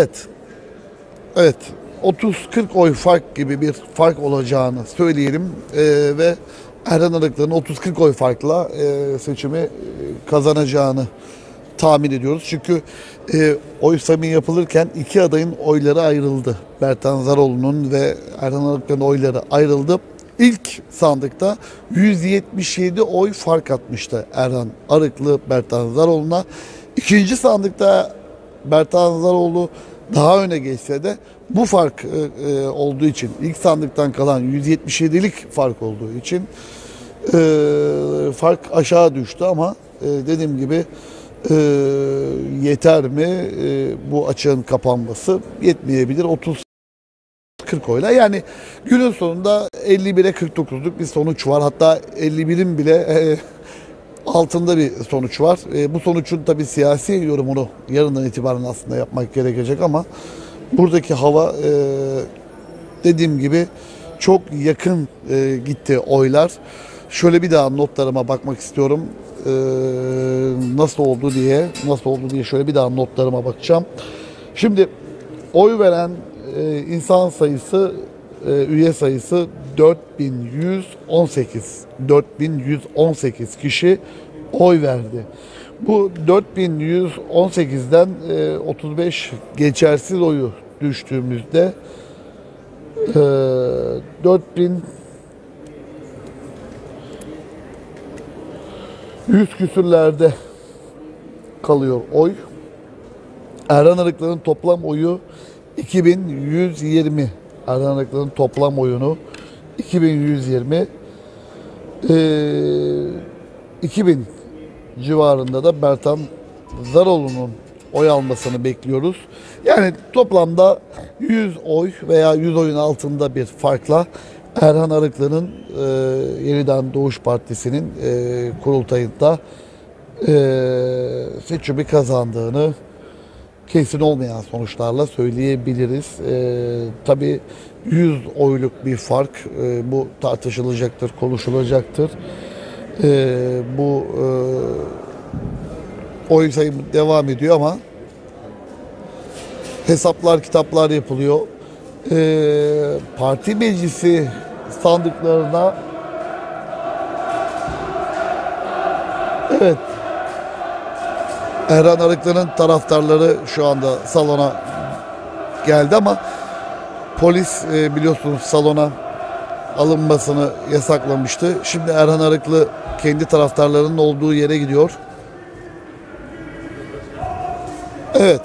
Evet. Evet. 30-40 oy fark gibi bir fark olacağını söyleyelim Ee, ve Erhan Arıklı'nın 30-40 oy farkla e, seçimi e, kazanacağını tahmin ediyoruz. Çünkü e, oy sayımı yapılırken iki adayın oyları ayrıldı. Bertan Zaroğlu'nun ve Erhan Arıklı'nın oyları ayrıldı. İlk sandıkta 177 oy fark atmıştı Erhan Arıklı Bertan Zaroğlu'na. İkinci sandıkta Bertan Zaroğlu daha öne geçse de bu fark e, e, olduğu için ilk sandıktan kalan 177'lik fark olduğu için e, fark aşağı düştü ama e, dediğim gibi e, yeter mi? E, bu açığın kapanması yetmeyebilir. 30 40 oyla. Yani günün sonunda 51'e 49'luk bir sonuç var. Hatta 51'in bile e, altında bir sonuç var. E, bu sonuçun tabi siyasi yorumunu yarından itibaren aslında yapmak gerekecek ama buradaki hava e, dediğim gibi çok yakın e, gitti oylar. Şöyle bir daha notlarıma bakmak istiyorum. E, nasıl oldu diye, nasıl oldu diye şöyle bir daha notlarıma bakacağım. Şimdi oy veren e, insan sayısı, üye sayısı 4118. 4118 kişi oy verdi. Bu 4118'den e, 35 geçersiz oyu düştüğümüzde e, 4000 100 küsürlerde kalıyor oy. Erhan Arıklı'nın toplam oyu 2120. Erhan Arıklı'nın toplam oyunu 2120. Ee, 2000 civarında da Bertan Zaroğlu'nun oy almasını bekliyoruz. Yani toplamda 100 oy veya 100 oyun altında bir farkla Erhan Arıklı'nın e, Yeniden Doğuş Partisi'nin e, kurultayında e, seçimi kazandığını kesin olmayan sonuçlarla söyleyebiliriz. E, tabii 100 oyluk bir fark e, bu tartışılacaktır, konuşulacaktır. E, bu e, oy sayımı devam ediyor ama hesaplar, kitaplar yapılıyor. E, parti meclisi sandıklarına evet Erhan Arıklı'nın taraftarları şu anda salona geldi ama polis e, biliyorsunuz salona alınmasını yasaklamıştı. Şimdi Erhan Arıklı kendi taraftarlarının olduğu yere gidiyor. Evet.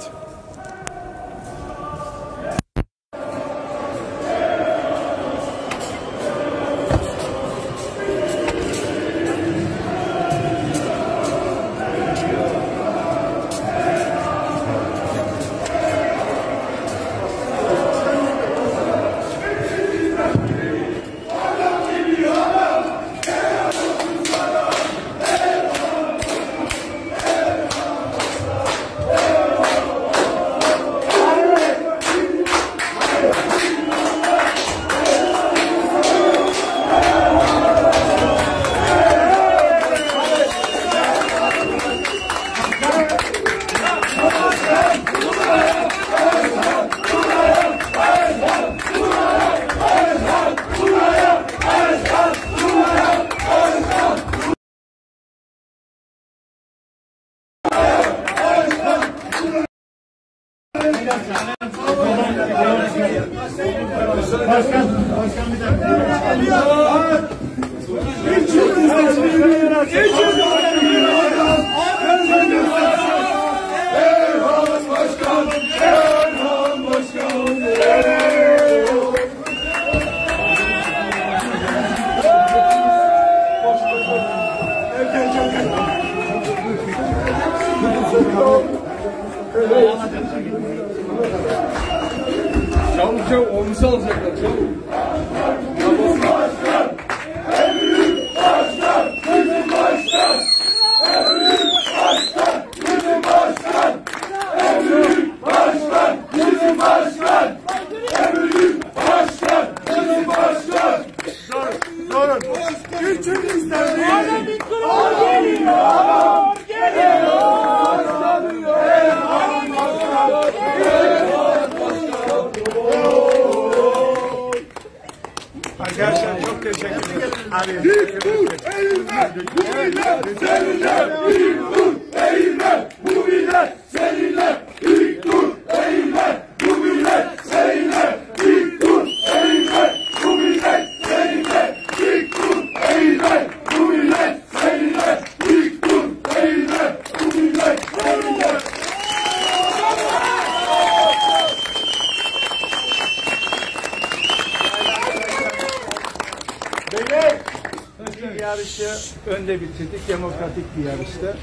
Önde bitirdik. Demokratik bir yarıştı.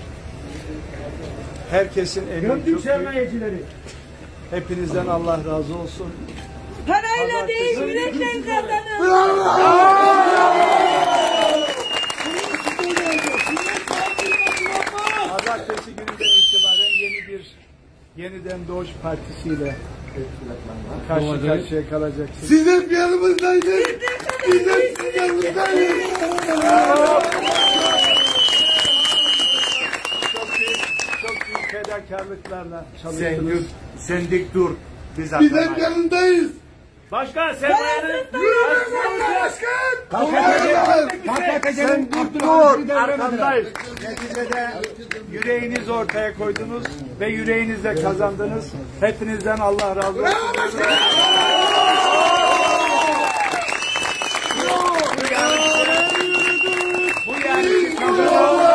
Herkesin emeği çok büyük. Hepinizden Allah razı olsun. Parayla değil, yürekle kazanın. Pazartesi gününden itibaren yeni bir yeniden Doğuş Partisi ile karşı karşıya kalacaksınız. Siz hep yanımızdaydınız. Biz hep sizin yanınızdayız. Çok büyük, çok büyük fedakarlıklarla çalıştınız. Sen dik dur. Biz Biz hep yanındayız. Başkan sen Sen dur, arkandayız. Neticede yüreğinizi ortaya koydunuz ve yüreğinizle kazandınız. Hepinizden Allah razı olsun. Bu yarışı, bu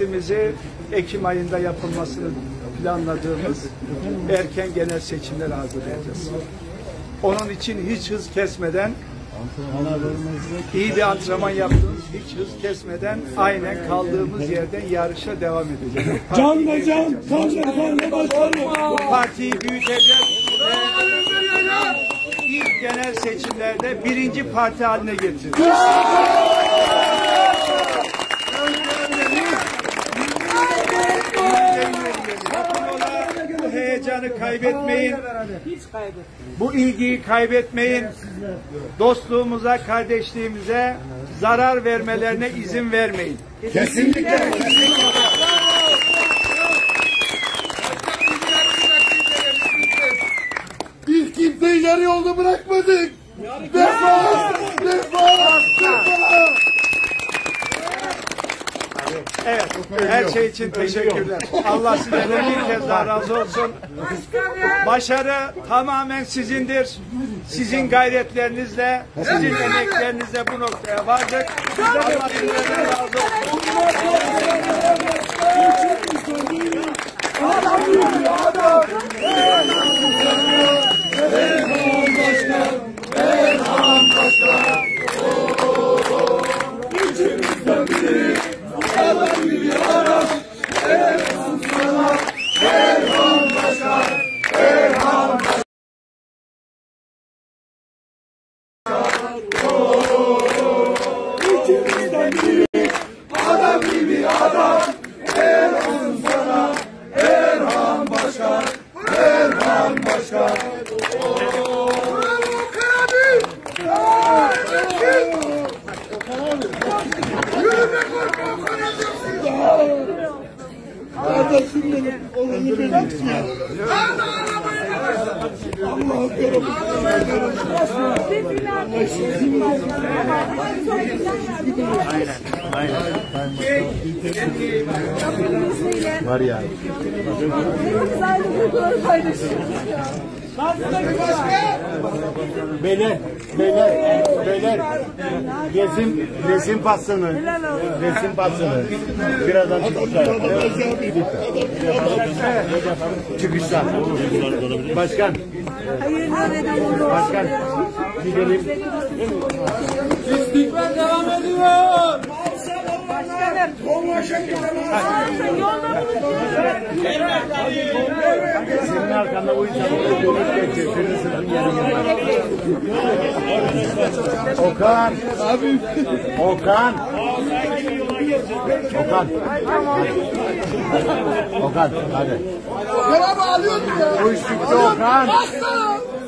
partimizi Ekim ayında yapılmasını planladığımız erken genel seçimler hazırlayacağız. Onun için hiç hız kesmeden iyi bir antrenman yaptığımız hiç hız kesmeden aynen kaldığımız yerden yarışa devam edeceğiz. Can ve can, Bu partiyi büyüteceğiz ve ilk genel seçimlerde birinci parti haline getireceğiz. Bu heyecanı kaybetmeyin. Bu ilgiyi kaybetmeyin. Dostluğumuza, kardeşliğimize zarar vermelerine izin vermeyin. Biz şey için teşekkürler. Allah sizden bir kez daha razı olsun. Başarı tamamen sizindir. Sizin gayretlerinizle, sizin emeklerinizle bu noktaya vardık. Allah sizden razı olsun. Var beyler. Resim, resim pastını. Resim pastını. Birazdan çıkışlar. Çıkışlar. Başkan, başkan. Gidelim. Senin arkanda bu insanı dönüp geçecek. Senin yere gelecek. Okan. Okan. Okan. Okan hadi. Merhaba alıyorsun ya. Bu iş bitti Okan.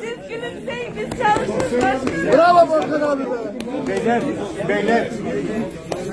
Siz gülümseyin biz çalışırız başkanım. Bravo Volkan abi be. Beyler,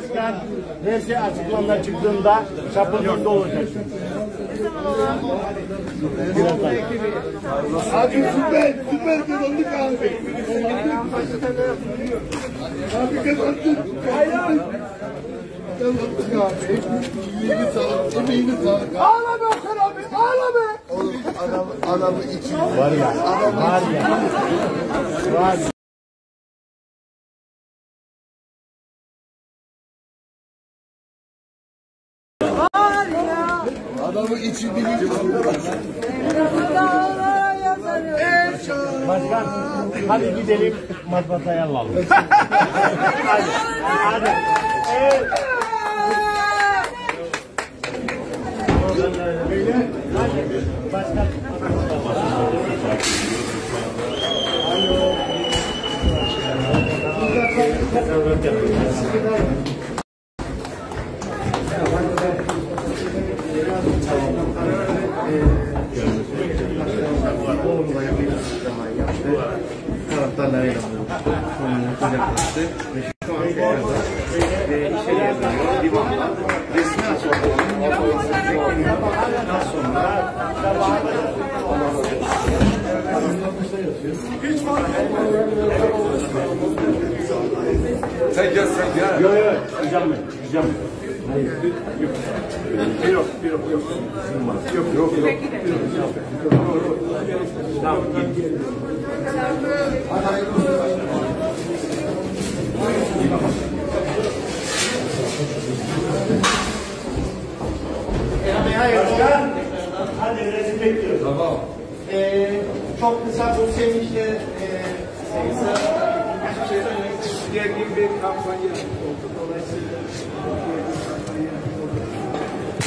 Başkan neyse açıklamada çıktığında çapınızda olacaksın. Birazdan. Abi süper, süper kazandık abi. Abi kazandık. Kazandık abi. Emeğini sağlık, emeğini sağlık. Ağla be Okan abi, ağla be. Oğlum adam, adamı için. Var ya, var ya. Var ya. Adamı içi yazarım. Başkan, hadi gidelim matbaataya alalım. hadi, hadi. Hadi. Taraftarlarıyla kucaklaştı. Ve şu an tekrardan e, işe yazılıyor. Divanla resmi açıklamanın yapılması bekleniyor. Daha sonra Sen gel sen gel. Yok yok, hocam ben, hocam ben. Yok yok yok. Yok hadi e, çok kısa bu sevinçle e, sayısı Bir şey bir kampanya oldu. Dolayısıyla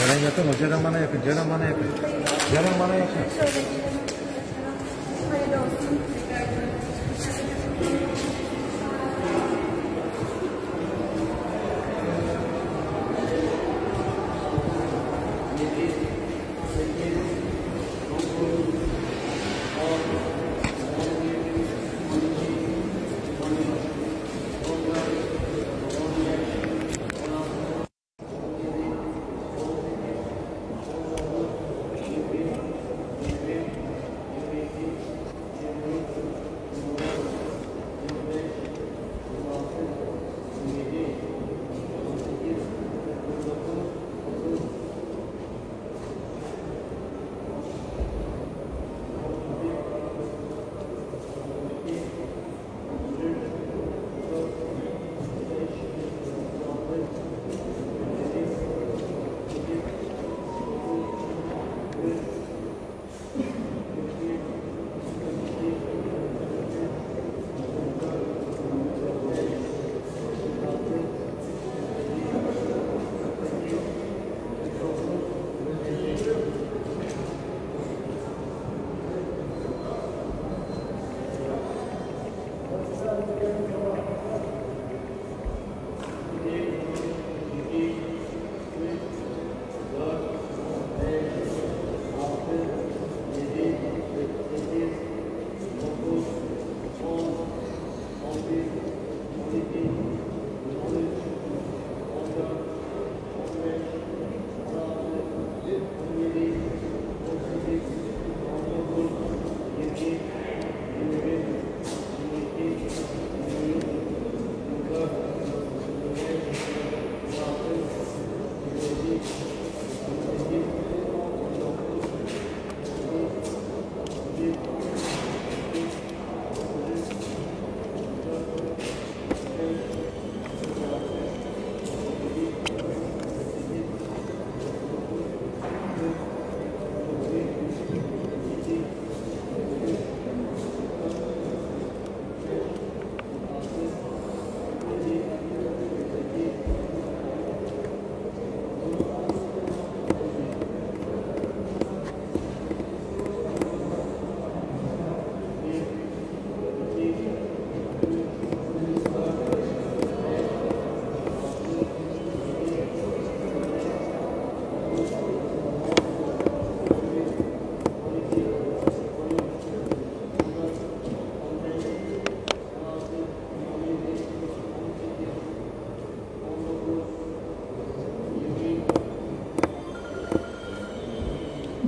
Ceren yakın o Ceren bana yakın Ceren bana yakın Ceren bana yakın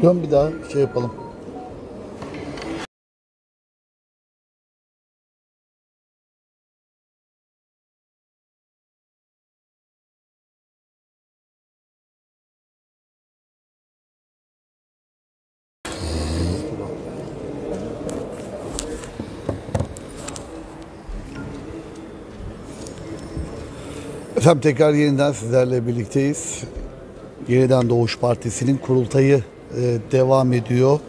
Dön bir daha şey yapalım. Efendim tekrar yeniden sizlerle birlikteyiz. Yeniden Doğuş Partisi'nin kurultayı e, devam ediyor.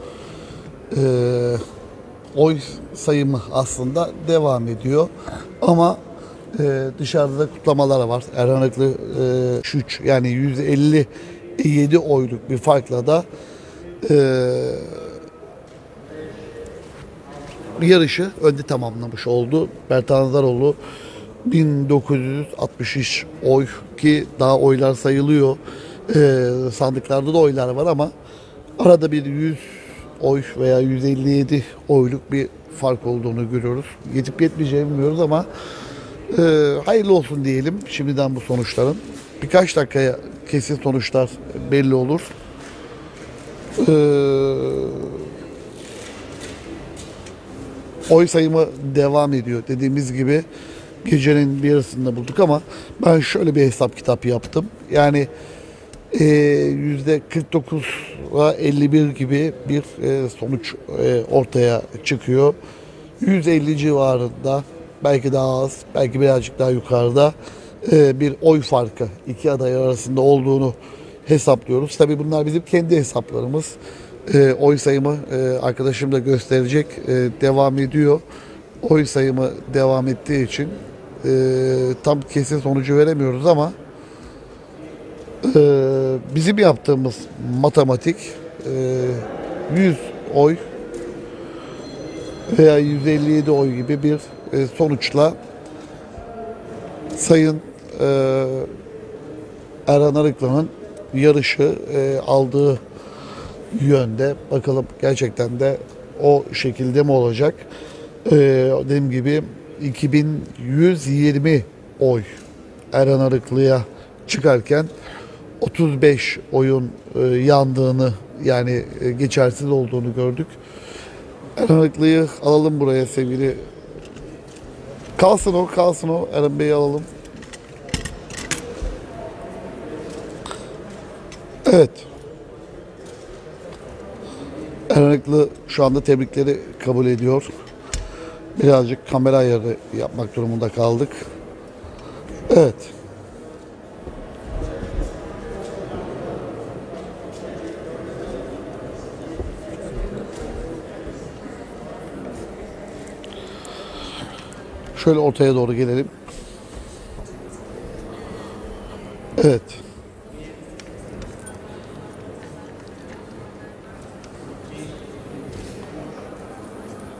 E, oy sayımı aslında devam ediyor. Ama e, dışarıda kutlamalar var. Erhan Aklı e, 3 yani 157 oyluk bir farkla da e, yarışı önde tamamlamış oldu. Bertan Azaroğlu 1963 oy ki daha oylar sayılıyor. Ee, sandıklarda da oylar var ama arada bir 100 oy veya 157 oyluk bir fark olduğunu görüyoruz. Yetip yetmeyeceğini bilmiyoruz ama e, hayırlı olsun diyelim şimdiden bu sonuçların. Birkaç dakikaya kesin sonuçlar belli olur. Ee, oy sayımı devam ediyor. Dediğimiz gibi gecenin bir yarısında bulduk ama ben şöyle bir hesap kitap yaptım. Yani e, yüzde 49'a 51 gibi bir e, sonuç e, ortaya çıkıyor. 150 civarında belki daha az, belki birazcık daha yukarıda e, bir oy farkı iki aday arasında olduğunu hesaplıyoruz. Tabii bunlar bizim kendi hesaplarımız. Oy sayımı arkadaşım da gösterecek. Devam ediyor. Oy sayımı devam ettiği için tam kesin sonucu veremiyoruz ama e, bizim yaptığımız matematik e, 100 oy veya 157 oy gibi bir e, sonuçla Sayın e, Erhan Arıklı'nın yarışı e, aldığı yönde. Bakalım gerçekten de o şekilde mi olacak? E, dediğim gibi 2120 oy Erhan Arıklı'ya çıkarken 35 oyun e, yandığını yani e, geçersiz olduğunu gördük. Erhan Arıklı'yı alalım buraya sevgili. Kalsın o, kalsın o. Erhan Bey'i alalım. Evet. Erhan Arıklı şu anda tebrikleri kabul ediyor. Birazcık kamera ayarı yapmak durumunda kaldık. Evet. Şöyle ortaya doğru gelelim. Evet.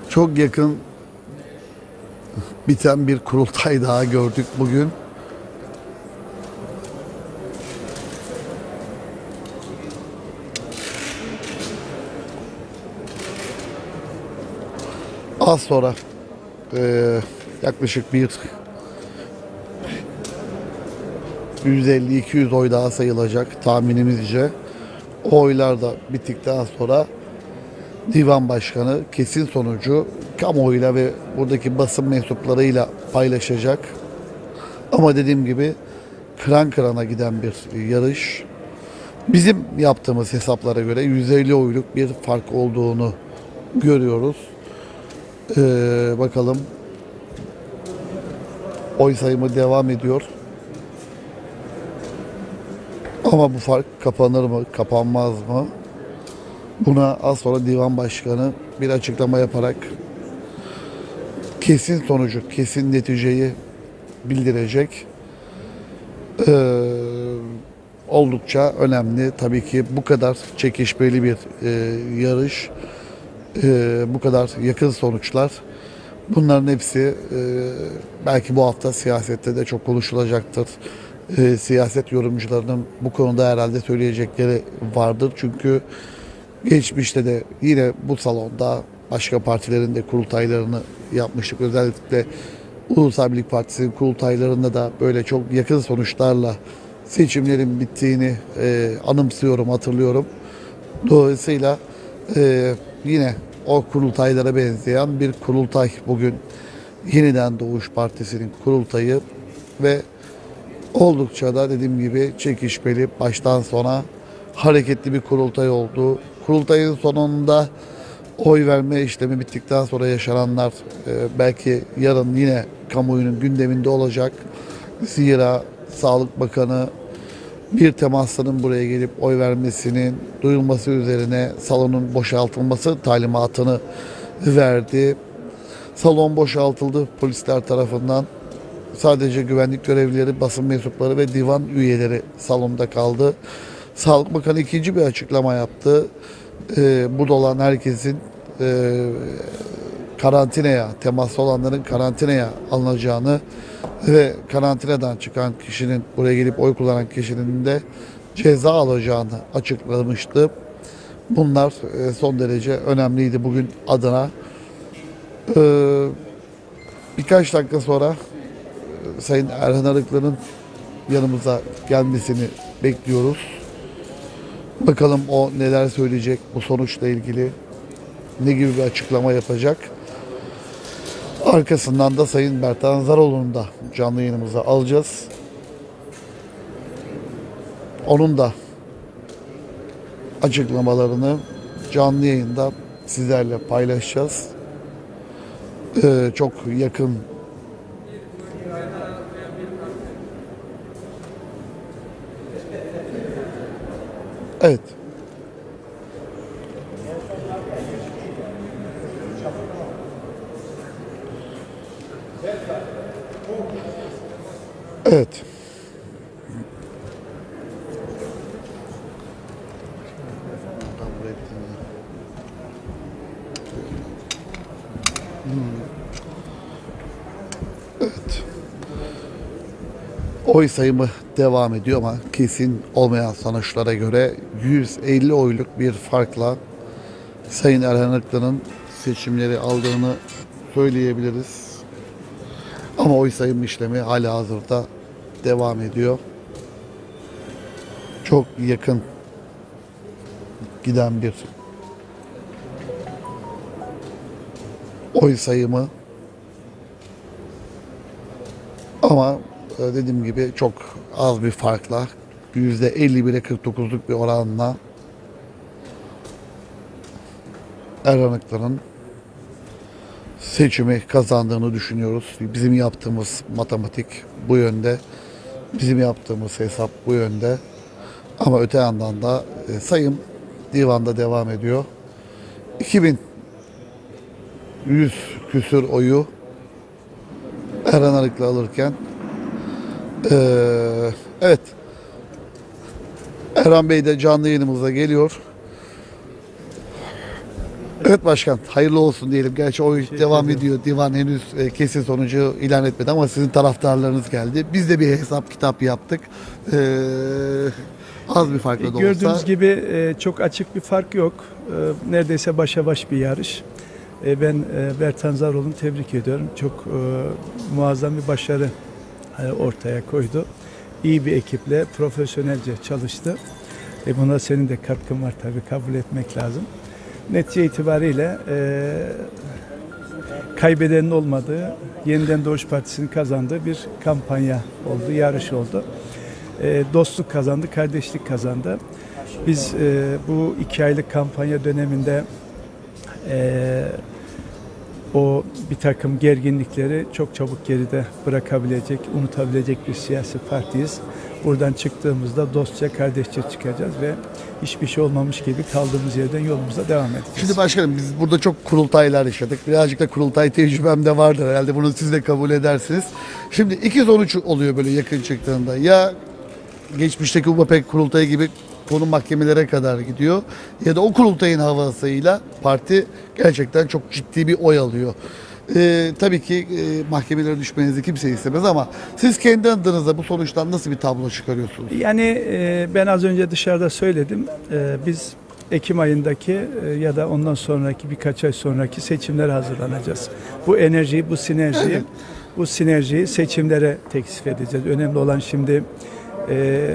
Çok yakın biten bir kurultay daha gördük bugün. Az sonra eee, yaklaşık bir 150-200 oy daha sayılacak tahminimizce. O oylar da bittikten sonra divan başkanı kesin sonucu kamuoyuyla ve buradaki basın mensuplarıyla paylaşacak. Ama dediğim gibi kıran kırana giden bir yarış. Bizim yaptığımız hesaplara göre 150 oyluk bir fark olduğunu görüyoruz. Ee, bakalım oy sayımı devam ediyor. Ama bu fark kapanır mı, kapanmaz mı? Buna az sonra divan başkanı bir açıklama yaparak kesin sonucu, kesin neticeyi bildirecek. Ee, oldukça önemli. Tabii ki bu kadar çekişmeli bir e, yarış, e, bu kadar yakın sonuçlar. Bunların hepsi e, belki bu hafta siyasette de çok konuşulacaktır. E, siyaset yorumcularının bu konuda herhalde söyleyecekleri vardır. Çünkü geçmişte de yine bu salonda başka partilerin de kurultaylarını yapmıştık. Özellikle Ulusal Birlik Partisi'nin kurultaylarında da böyle çok yakın sonuçlarla seçimlerin bittiğini e, anımsıyorum, hatırlıyorum. Dolayısıyla e, yine o kurultaylara benzeyen bir kurultay bugün yeniden Doğuş Partisi'nin kurultayı ve oldukça da dediğim gibi çekişmeli baştan sona hareketli bir kurultay oldu. Kurultayın sonunda oy verme işlemi bittikten sonra yaşananlar e, belki yarın yine kamuoyunun gündeminde olacak. Zira Sağlık Bakanı bir temaslının buraya gelip oy vermesinin duyulması üzerine salonun boşaltılması talimatını verdi. Salon boşaltıldı polisler tarafından. Sadece güvenlik görevlileri, basın mensupları ve divan üyeleri salonda kaldı. Sağlık Bakanı ikinci bir açıklama yaptı. Ee, burada olan herkesin e, karantinaya, temaslı olanların karantinaya alınacağını ve karantinadan çıkan kişinin, buraya gelip oy kullanan kişinin de ceza alacağını açıklamıştı. Bunlar e, son derece önemliydi bugün adına. Ee, birkaç dakika sonra e, Sayın Erhan Arıklı'nın yanımıza gelmesini bekliyoruz. Bakalım o neler söyleyecek bu sonuçla ilgili. Ne gibi bir açıklama yapacak. Arkasından da Sayın Bertan Zaroğlu'nu da canlı yayınımıza alacağız. Onun da açıklamalarını canlı yayında sizlerle paylaşacağız. Ee, çok yakın Evet. Evet. Evet. Oy sayımı devam ediyor ama kesin olmayan sonuçlara göre 150 oyluk bir farkla Sayın Erhan Aktan'ın seçimleri aldığını söyleyebiliriz. Ama oy sayım işlemi hala hazırda devam ediyor. Çok yakın giden bir oy sayımı ama e, dediğim gibi çok az bir farkla %51'e 49'luk bir oranla Erhan Aktan'ın seçimi kazandığını düşünüyoruz. Bizim yaptığımız matematik bu yönde. Bizim yaptığımız hesap bu yönde. Ama öte yandan da e, sayım divanda devam ediyor. 2100 küsür oyu Erhan Arık'la alırken eee, evet Erhan Bey de canlı yayınımıza geliyor. Evet başkan hayırlı olsun diyelim. Gerçi oy devam ediyor. Divan henüz e, kesin sonucu ilan etmedi ama sizin taraftarlarınız geldi. Biz de bir hesap kitap yaptık. Eee, az bir farkla da olsa. Gördüğünüz gibi e, çok açık bir fark yok. E, Neredeyse başa baş bir yarış. E, Ben e, Bertan Zaroğlu'nu tebrik ediyorum. Çok e, muazzam bir başarı e, ortaya koydu. İyi bir ekiple profesyonelce çalıştı. E, Buna senin de katkın var tabii kabul etmek lazım. Netice itibariyle e, kaybedenin olmadığı, yeniden Doğuş Partisi'nin kazandığı bir kampanya oldu, yarış oldu. E, dostluk kazandı, kardeşlik kazandı. Biz e, bu iki aylık kampanya döneminde e, o bir takım gerginlikleri çok çabuk geride bırakabilecek, unutabilecek bir siyasi partiyiz. Buradan çıktığımızda dostça, kardeşçe çıkacağız ve hiçbir şey olmamış gibi kaldığımız yerden yolumuza devam edeceğiz. Şimdi başkanım biz burada çok kurultaylar yaşadık. Birazcık da kurultay tecrübem de vardır herhalde. Bunu siz de kabul edersiniz. Şimdi iki sonuç oluyor böyle yakın çıktığında. Ya geçmişteki UBAPEK kurultayı gibi konu mahkemelere kadar gidiyor. Ya da o kurultayın havasıyla parti gerçekten çok ciddi bir oy alıyor. Ee, tabii ki e, mahkemelere düşmenizi kimse istemez ama siz kendi adınıza bu sonuçtan nasıl bir tablo çıkarıyorsunuz? Yani e, ben az önce dışarıda söyledim. E, biz Ekim ayındaki e, ya da ondan sonraki birkaç ay sonraki seçimlere hazırlanacağız. Bu enerjiyi, bu sinerjiyi, bu sinerjiyi seçimlere teksif edeceğiz. Önemli olan şimdi e,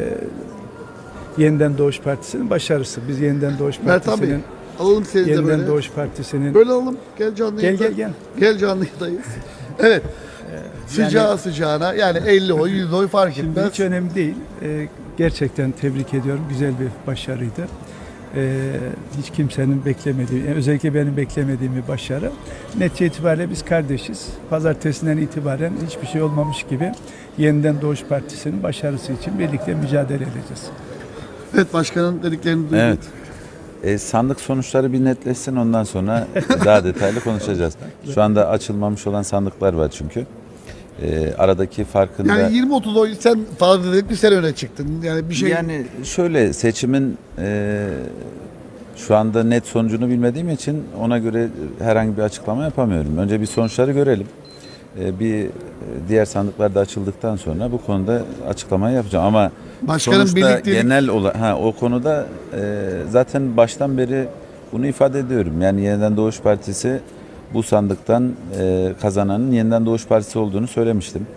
Yeniden Doğuş Partisi'nin başarısı. Biz Yeniden Doğuş Partisi'nin alalım seni de Yeniden böyle. Doğuş Partisi'nin Böyle alalım. Gel canlı Gel, yayında. gel, gel. Gel canlı yayındayız. Evet. Sıcağı sıcağına yani 50 oy 100 oy fark Şimdi etmez. hiç önemli değil. Ee, gerçekten tebrik ediyorum. Güzel bir başarıydı. Ee, hiç kimsenin beklemediği, yani özellikle benim beklemediğim bir başarı. Netice itibariyle biz kardeşiz. Pazartesinden itibaren hiçbir şey olmamış gibi Yeniden Doğuş Partisi'nin başarısı için birlikte mücadele edeceğiz. Evet başkanın dediklerini duyduk. Evet. E, sandık sonuçları bir netleşsin ondan sonra daha detaylı konuşacağız. Şu anda açılmamış olan sandıklar var çünkü. E, aradaki farkında Yani 20-30 oy sen fazla dedik bir sene öne çıktın. Yani bir şey yani şöyle seçimin e, şu anda net sonucunu bilmediğim için ona göre herhangi bir açıklama yapamıyorum. Önce bir sonuçları görelim. E, bir e, diğer sandıklar da açıldıktan sonra bu konuda açıklamayı yapacağım ama Başkanın sonuçta birliktelik- genel ola, ha o konuda e, zaten baştan beri bunu ifade ediyorum. Yani Yeniden Doğuş Partisi bu sandıktan e, kazananın Yeniden Doğuş Partisi olduğunu söylemiştim.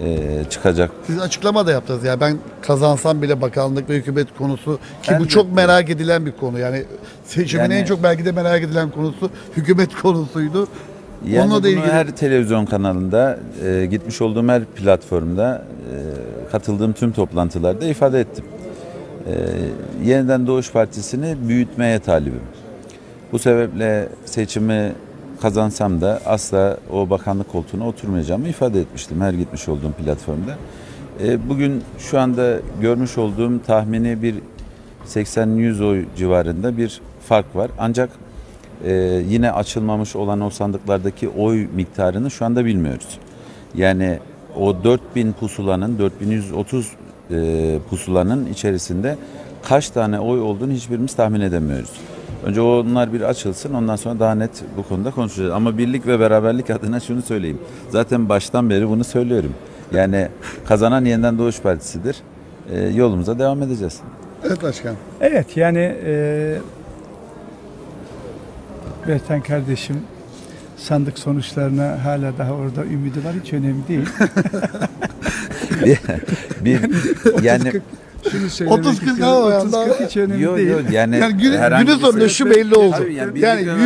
E, çıkacak siz açıklama da yaptınız. Yani ben kazansam bile bakanlık ve hükümet konusu ki bu Elbette. çok merak edilen bir konu. Yani seçimin Yani- en çok belki de merak edilen konusu hükümet konusuydu. Yani Onunla da ilgili her televizyon kanalında, e, gitmiş olduğum her platformda, e, katıldığım tüm toplantılarda ifade ettim. E, Yeniden Doğuş Partisi'ni büyütmeye talibim. Bu sebeple seçimi kazansam da asla o bakanlık koltuğuna oturmayacağımı ifade etmiştim her gitmiş olduğum platformda. E, bugün şu anda görmüş olduğum tahmini bir 80-100 oy civarında bir fark var. Ancak e, yine açılmamış olan o sandıklardaki oy miktarını şu anda bilmiyoruz. Yani o 4000 pusulanın, 4130 e, pusulanın içerisinde kaç tane oy olduğunu hiçbirimiz tahmin edemiyoruz. Önce onlar bir açılsın ondan sonra daha net bu konuda konuşacağız. Ama birlik ve beraberlik adına şunu söyleyeyim. Zaten baştan beri bunu söylüyorum. Yani kazanan Yeniden Doğuş Partisi'dir. E, yolumuza devam edeceğiz. evet başkan. Evet yani e, Bertan kardeşim sandık sonuçlarına hala daha orada ümidi var. Hiç önemli değil. bir yani Şunu söylemek 30-40 istiyorum. ama yani 30-40 hiç önemli Yok değil. yok yani, Yani gün, günün bir sonunda sebep- şu belli oldu. Tabii yani yani yüzde,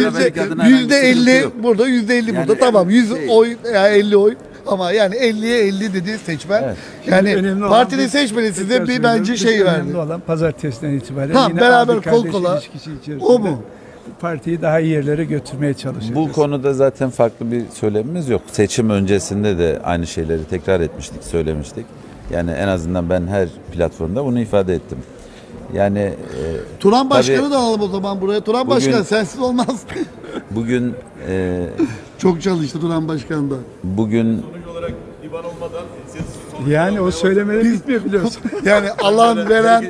yüzde bir sıkıntı 50 yok. burada yüzde 50 burada Yani tamam yüz şey- oy veya 50 oy ama yani 50'ye 50 dedi seçmen. Evet. Yani Önemli partinin seçmeni size bir bence şey Önemli verdi. olan pazartesiden itibaren Ha, yine beraber kol kola. O mu? Partiyi daha iyi yerlere götürmeye çalışacağız. Bu konuda zaten farklı bir söylemimiz yok. Seçim öncesinde de aynı şeyleri tekrar etmiştik, söylemiştik. Yani en azından ben her platformda bunu ifade ettim. Yani e, Turan Başkanı Tabii- da alalım o zaman buraya. Turan Bugün- Başkan sensiz olmaz. bugün e, Çok çalıştı Turan Başkan da. bugün Yani o söylemeler bitmiyor biliyorsun. Yani alan veren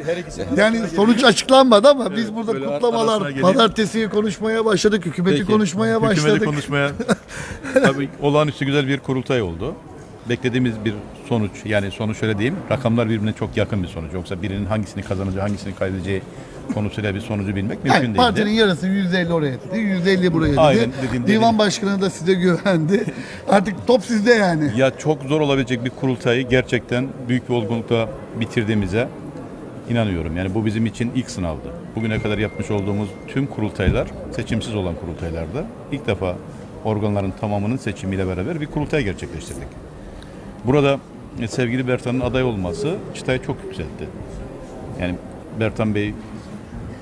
yani sonuç açıklanmadı ama biz burada böyle kutlamalar geleyim. pazartesi konuşmaya başladık, hükümeti Peki. konuşmaya Hükümeti başladık. konuşmaya tabii olağanüstü güzel bir kurultay oldu. Beklediğimiz bir sonuç yani sonuç şöyle diyeyim rakamlar birbirine çok yakın bir sonuç. Yoksa birinin hangisini kazanacağı hangisini kaybedeceği konusuyla bir sonucu bilmek mümkün Yani değildi. partinin yarısı %50 oraya dedi, %50 buraya dedi. Aynen, dediğin- Divan dediğin. başkanı da size güvendi. Artık top sizde yani. Ya çok zor olabilecek bir kurultayı gerçekten büyük bir olgunlukla bitirdiğimize inanıyorum. Yani bu bizim için ilk sınavdı. Bugüne kadar yapmış olduğumuz tüm kurultaylar seçimsiz olan kurultaylarda ilk defa organların tamamının seçimiyle beraber bir kurultay gerçekleştirdik. Burada e, sevgili Bertan'ın aday olması çıtayı çok yükseltti. Yani Bertan Bey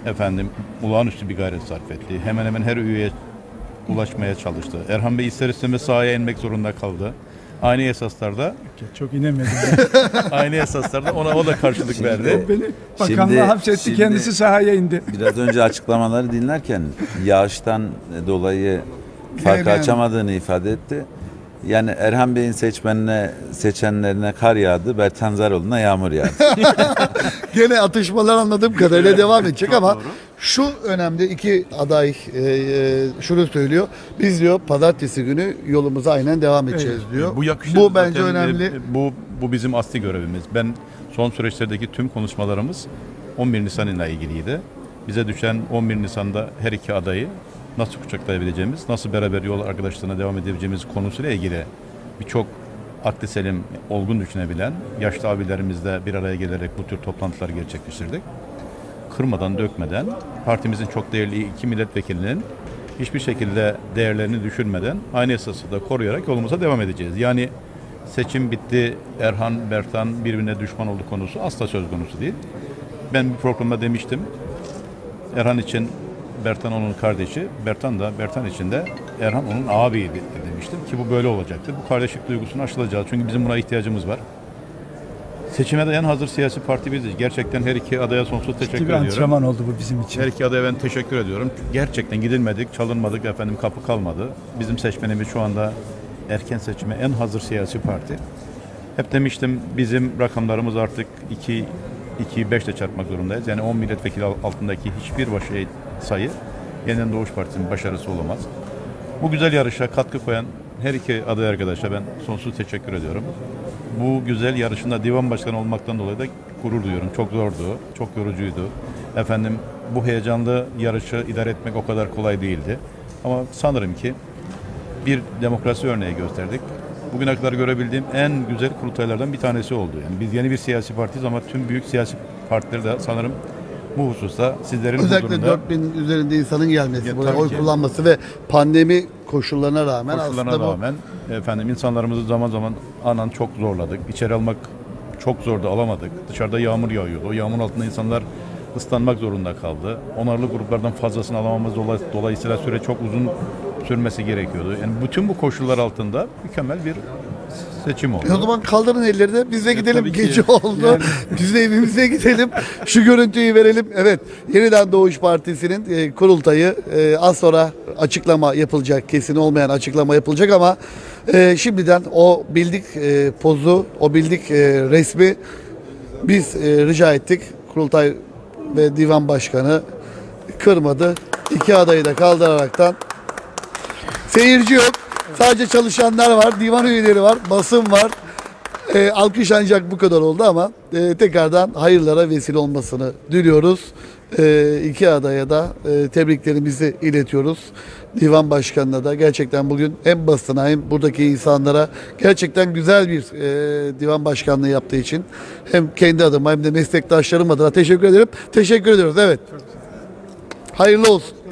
efendim olağanüstü bir gayret sarf etti. Hemen hemen her üyeye ulaşmaya çalıştı. Erhan Bey ister istemez sahaya inmek zorunda kaldı. Aynı esaslarda Çok inemedim. aynı esaslarda ona o da karşılık verdi. Beni Şimdi- bakanlığa hapsetti şimdi- kendisi sahaya indi. biraz önce açıklamaları dinlerken yağıştan dolayı farkı açamadığını ifade etti. Yani Erhan Bey'in seçmenine, seçenlerine kar yağdı, Bertan Zaroğlu'na yağmur yağdı. Gene atışmalar anladığım kadarıyla devam edecek ama şu önemli iki aday e, e, şunu söylüyor. Biz diyor pazartesi günü yolumuza aynen devam edeceğiz diyor. Bu yakışır. Bu bence zaten, önemli. e, Bu bu bizim asli görevimiz. Ben son süreçlerdeki tüm konuşmalarımız 11 Nisan'la ilgiliydi. Bize düşen 11 Nisan'da her iki adayı nasıl kucaklayabileceğimiz, nasıl beraber yol arkadaşlığına devam edebileceğimiz konusuyla ilgili birçok aklı selim, olgun düşünebilen yaşlı abilerimizle bir araya gelerek bu tür toplantılar gerçekleştirdik. kırmadan, dökmeden, partimizin çok değerli iki milletvekilinin hiçbir şekilde değerlerini düşürmeden aynı esası da koruyarak yolumuza devam edeceğiz. Yani seçim bitti, Erhan, Bertan birbirine düşman oldu konusu asla söz konusu değil. Ben bir programda demiştim, Erhan için Bertan onun kardeşi, Bertan da Bertan için de Erhan onun ağabeyiydi demiştim ki bu böyle olacaktır. Bu kardeşlik duygusunu aşılacağız çünkü bizim buna ihtiyacımız var. Seçime de en hazır siyasi parti biziz. Gerçekten her iki adaya sonsuz teşekkür Bir ediyorum. antrenman oldu bu bizim için. Her iki adaya ben teşekkür ediyorum. Gerçekten gidilmedik, çalınmadık efendim kapı kalmadı. Bizim seçmenimiz şu anda erken seçime en hazır siyasi parti. Hep demiştim bizim rakamlarımız artık 2 2'yi 5 ile çarpmak zorundayız. Yani 10 milletvekili altındaki hiçbir başı sayı Yeniden Doğuş Partisi'nin başarısı olamaz. Bu güzel yarışa katkı koyan her iki aday arkadaşa ben sonsuz teşekkür ediyorum. Bu güzel yarışında divan başkanı olmaktan dolayı da gurur duyuyorum. Çok zordu, çok yorucuydu. Efendim bu heyecanlı yarışı idare etmek o kadar kolay değildi. Ama sanırım ki bir demokrasi örneği gösterdik. Bugüne kadar görebildiğim en güzel kurultaylardan bir tanesi oldu. Yani biz yeni bir siyasi partiyiz ama tüm büyük siyasi partileri de sanırım bu hususta sizlerin Özellikle huzurunda 4000 üzerinde insanın gelmesi, Ya, buraya oy ki. kullanması ve pandemi koşullarına rağmen koşullarına aslında bu rağmen efendim insanlarımızı zaman zaman anan çok zorladık. İçeri almak çok zordu alamadık. Dışarıda yağmur yağıyordu. O yağmur altında insanlar ıslanmak zorunda kaldı. Onarlı gruplardan fazlasını alamamız dolay- dolayısıyla süre çok uzun sürmesi gerekiyordu. Yani bütün bu koşullar altında mükemmel bir seçim oldu. E o zaman kaldırın ellerini biz de gidelim. ki. Gece oldu. Biz de evimize gidelim. Şu görüntüyü verelim. Evet. Yeniden Doğuş Partisi'nin e, kurultayı e, az sonra açıklama yapılacak. Kesin olmayan açıklama yapılacak ama e, şimdiden o bildik e, pozu, o bildik e, resmi biz e, rica ettik. Kurultay ve divan başkanı kırmadı. İki adayı da kaldıraraktan Seyirci yok. Sadece çalışanlar var, divan üyeleri var, basın var. Ee, alkış ancak bu kadar oldu ama e, tekrardan hayırlara vesile olmasını diliyoruz. E, iki adaya da e, tebriklerimizi iletiyoruz. Divan başkanına da gerçekten bugün hem basına hem buradaki insanlara gerçekten güzel bir e, divan başkanlığı yaptığı için hem kendi adıma hem de meslektaşlarım adına teşekkür ederim. Teşekkür ediyoruz. Evet. Hayırlı olsun.